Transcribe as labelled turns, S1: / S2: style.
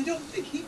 S1: I don't think he